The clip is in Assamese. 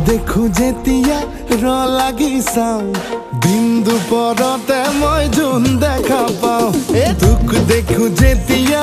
দেখো যেতিয়া ৰ লাগি চাওঁ দিন দুপৰতে মই যোন দেখা পাওঁ দুখ দেখো যেতিয়া